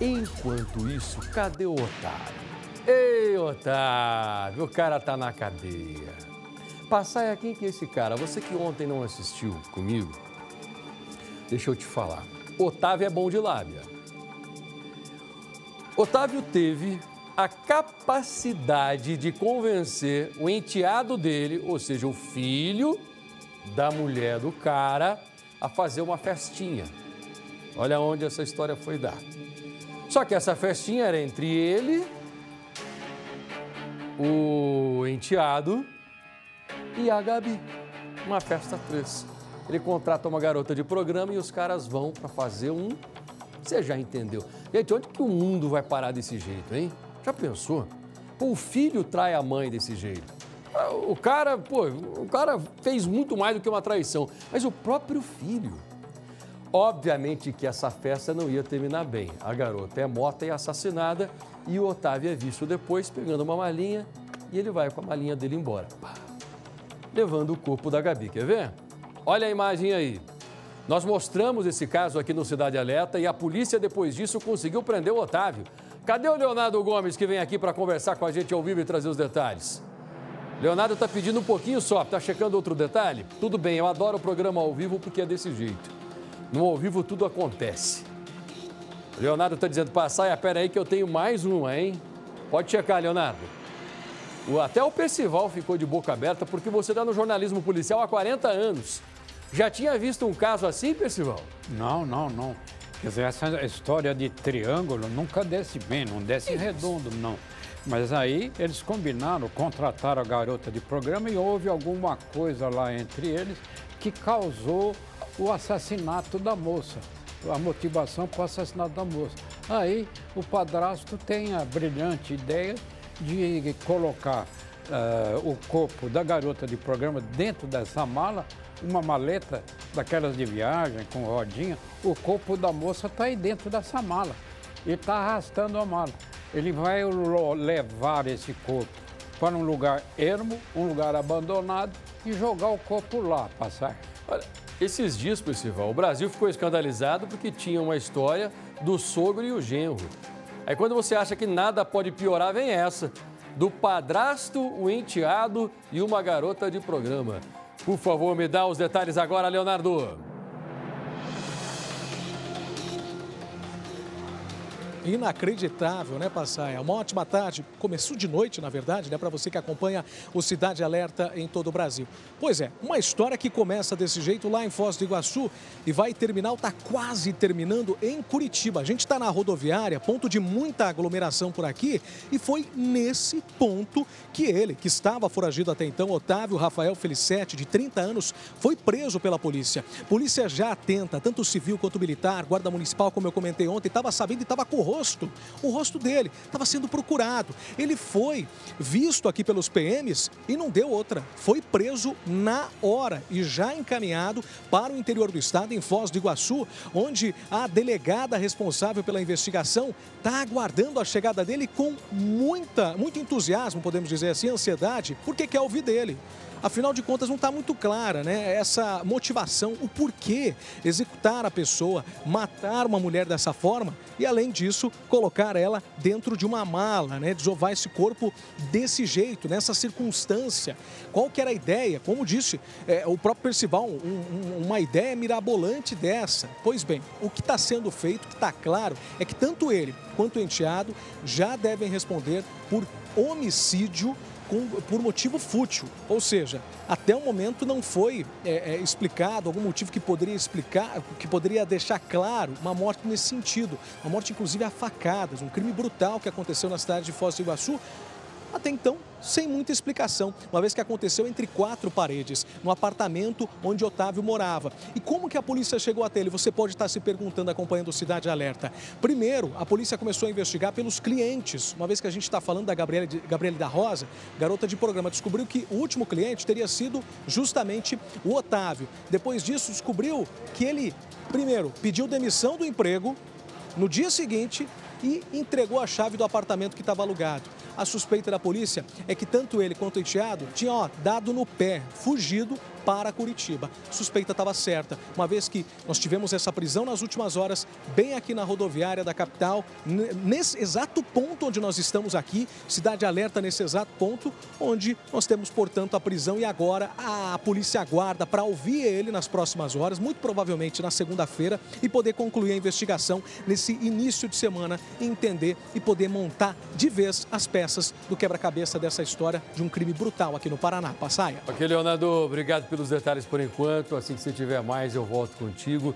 Enquanto isso, cadê o Otávio? Ei, Otávio, o cara tá na cadeia. Passaia, quem que é esse cara? Você que ontem não assistiu comigo, deixa eu te falar. Otávio é bom de lábia. Otávio teve a capacidade de convencer o enteado dele, ou seja, o filho da mulher do cara, a fazer uma festinha. Olha onde essa história foi dar. Só que essa festinha era entre ele, o enteado e a Gabi. Uma festa três. Ele contrata uma garota de programa e os caras vão para fazer um. Você já entendeu? Gente, onde que o mundo vai parar desse jeito, hein? Já pensou? o filho trai a mãe desse jeito. O cara, pô, o cara fez muito mais do que uma traição, mas o próprio filho. Obviamente que essa festa não ia terminar bem. A garota é morta e assassinada e o Otávio é visto depois pegando uma malinha e ele vai com a malinha dele embora. Pá, levando o corpo da Gabi. Quer ver? Olha a imagem aí. Nós mostramos esse caso aqui no Cidade Alerta e a polícia, depois disso, conseguiu prender o Otávio. Cadê o Leonardo Gomes que vem aqui para conversar com a gente ao vivo e trazer os detalhes? Leonardo está pedindo um pouquinho só, está checando outro detalhe? Tudo bem, eu adoro o programa ao vivo porque é desse jeito. No ao vivo tudo acontece. Leonardo está dizendo, passar, pera aí que eu tenho mais uma, hein? Pode checar, Leonardo. O, até o Percival ficou de boca aberta porque você está no jornalismo policial há 40 anos. Já tinha visto um caso assim, Percival? Não, não, não. Quer dizer, essa história de triângulo nunca desce bem, não desce redondo, não. Mas aí eles combinaram, contrataram a garota de programa e houve alguma coisa lá entre eles que causou o assassinato da moça, a motivação para o assassinato da moça. Aí o padrasto tem a brilhante ideia de colocar uh, o corpo da garota de programa dentro dessa mala, uma maleta daquelas de viagem com rodinha, o corpo da moça está aí dentro dessa mala e está arrastando a mala. Ele vai levar esse corpo para um lugar ermo, um lugar abandonado e jogar o corpo lá, passar. Olha, esses dias, Percival, o Brasil ficou escandalizado porque tinha uma história do sogro e o genro. Aí quando você acha que nada pode piorar, vem essa. Do padrasto, o enteado e uma garota de programa. Por favor, me dá os detalhes agora, Leonardo. Inacreditável, né, Passaia? Uma ótima tarde. Começou de noite, na verdade, né, para você que acompanha o Cidade Alerta em todo o Brasil. Pois é, uma história que começa desse jeito lá em Foz do Iguaçu e vai terminar, está quase terminando em Curitiba. A gente está na rodoviária, ponto de muita aglomeração por aqui, e foi nesse ponto que ele, que estava foragido até então, Otávio Rafael Felicetti, de 30 anos, foi preso pela polícia. Polícia já atenta, tanto civil quanto militar, guarda municipal, como eu comentei ontem, estava sabendo e estava com rosto. O rosto dele estava sendo procurado. Ele foi visto aqui pelos PMs e não deu outra. Foi preso na hora e já encaminhado para o interior do estado, em Foz do Iguaçu, onde a delegada responsável pela investigação está aguardando a chegada dele com muita, muito entusiasmo, podemos dizer assim, ansiedade, porque quer ouvir dele. Afinal de contas, não está muito clara né? essa motivação, o porquê executar a pessoa, matar uma mulher dessa forma e, além disso, colocar ela dentro de uma mala, né? desovar esse corpo desse jeito, nessa circunstância. Qual que era a ideia? Como disse é, o próprio Percival, um, um, uma ideia mirabolante dessa. Pois bem, o que está sendo feito, que está claro, é que tanto ele quanto o enteado já devem responder por homicídio com, por motivo fútil. Ou seja, até o momento não foi é, é, explicado algum motivo que poderia explicar, que poderia deixar claro uma morte nesse sentido. Uma morte, inclusive, a facadas, um crime brutal que aconteceu na cidade de Foz do Iguaçu, até então sem muita explicação, uma vez que aconteceu entre quatro paredes, no apartamento onde Otávio morava. E como que a polícia chegou até ele? Você pode estar se perguntando acompanhando o Cidade Alerta. Primeiro, a polícia começou a investigar pelos clientes, uma vez que a gente está falando da Gabriela, Gabriela da Rosa, garota de programa, descobriu que o último cliente teria sido justamente o Otávio. Depois disso, descobriu que ele, primeiro, pediu demissão do emprego, no dia seguinte, e entregou a chave do apartamento que estava alugado. A suspeita da polícia é que tanto ele quanto o enteado tinham ó, dado no pé, fugido para Curitiba. Suspeita estava certa, uma vez que nós tivemos essa prisão nas últimas horas, bem aqui na rodoviária da capital, nesse exato ponto onde nós estamos aqui, Cidade Alerta nesse exato ponto, onde nós temos, portanto, a prisão e agora a polícia aguarda para ouvir ele nas próximas horas, muito provavelmente na segunda-feira, e poder concluir a investigação nesse início de semana e entender e poder montar de vez as peças do quebra-cabeça dessa história de um crime brutal aqui no Paraná. Passaia. Ok, Leonardo, obrigado pelo pelos detalhes por enquanto. Assim que você tiver mais, eu volto contigo.